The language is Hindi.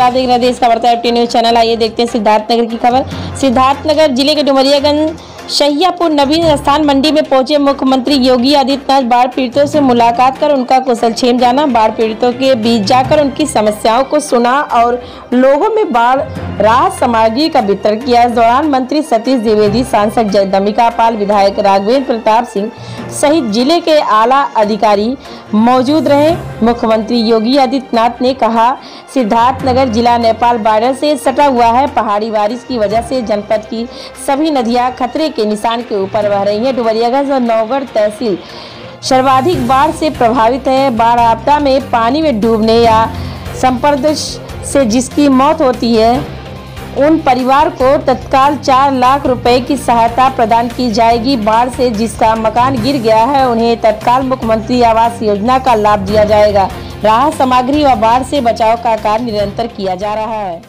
आप देख रहे देश का बढ़ता है न्यूज़ चैनल, आइए देखते हैं सिद्धार्थनगर की खबर। सिद्धार्थनगर ज़िले के डुमरियागंज शहियापुर नवीन स्थान मंडी में पहुँचे मुख्यमंत्री योगी आदित्यनाथ। बाढ़ पीड़ितों से मुलाकात कर उनका कुशल छेम जाना। बाढ़ पीड़ितों के बीच जाकर उनकी समस्याओं को सुना और लोगों में बाढ़ राहत सामग्री का वितरण किया। इस दौरान मंत्री सतीश द्विवेदी, सांसद जयदम्बिका पाल, विधायक राघवेंद्र प्रताप सिंह सहित ज़िले के आला अधिकारी मौजूद रहे। मुख्यमंत्री योगी आदित्यनाथ ने कहा, सिद्धार्थनगर जिला नेपाल बॉर्डर से सटा हुआ है। पहाड़ी बारिश की वजह से जनपद की सभी नदियाँ खतरे के निशान के ऊपर बह रही हैं। डुमरियागंज और नौगढ़ तहसील सर्वाधिक बाढ़ से प्रभावित है। बाढ़ आपदा में पानी में डूबने या संपर्क से जिसकी मौत होती है, उन परिवार को तत्काल चार लाख रुपए की सहायता प्रदान की जाएगी। बाढ़ से जिसका मकान गिर गया है, उन्हें तत्काल मुख्यमंत्री आवास योजना का लाभ दिया जाएगा। राहत सामग्री व बाढ़ से बचाव का कार्य निरंतर किया जा रहा है।